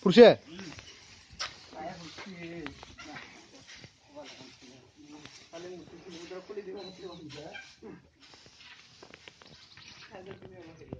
부르시. 빨리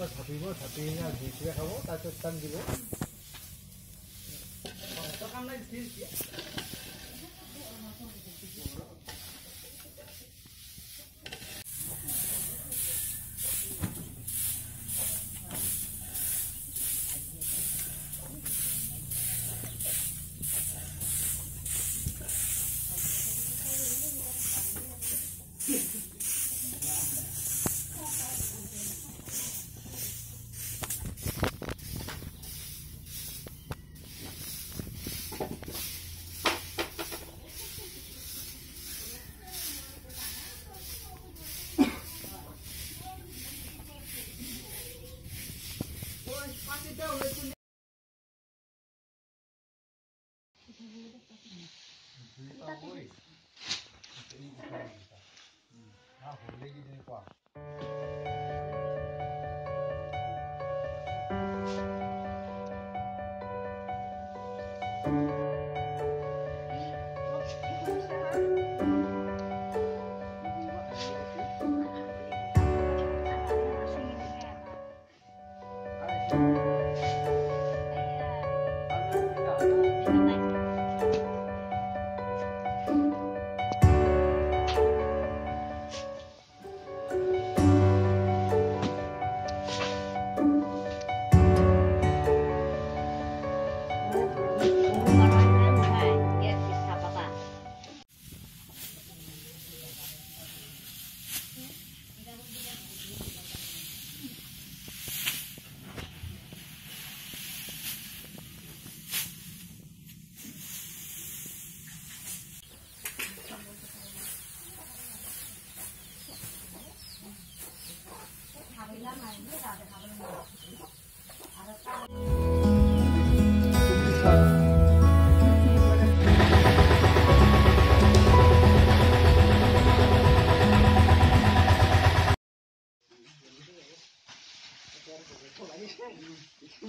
পৰা থাপিব থাপি কিনে ঢেঁকীৰে খাব তাৰপিছত টান দিব কাম নাই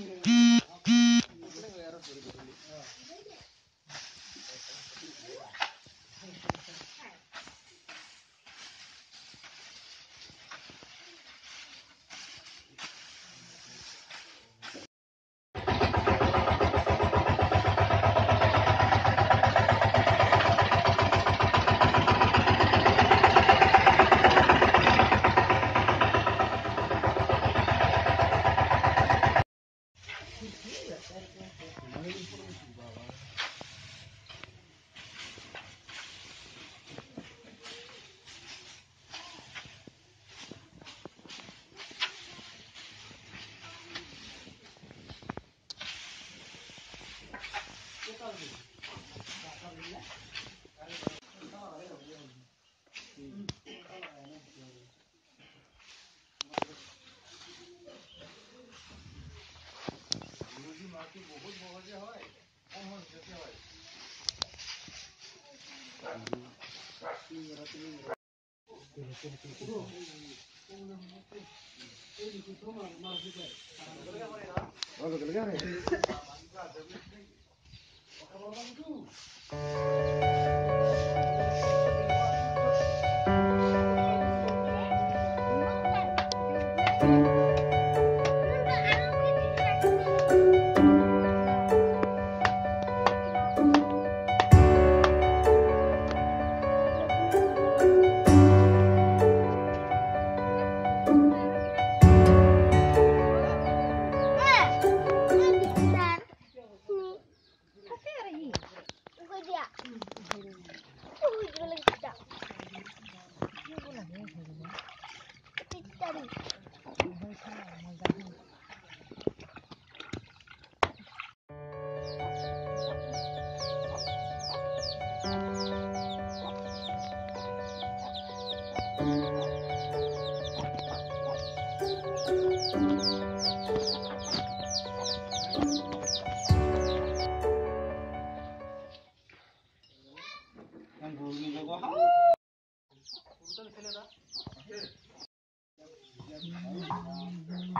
Mm-hmm. মাটি বহুত সহজে হয় কম খেতে হয় লগে লগে আহে